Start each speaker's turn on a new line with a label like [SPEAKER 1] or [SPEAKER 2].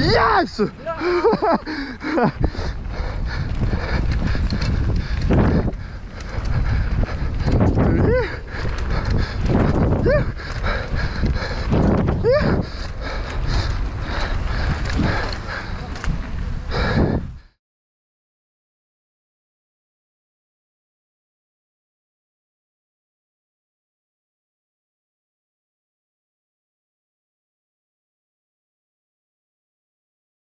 [SPEAKER 1] Yes! yes!